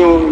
Beijo!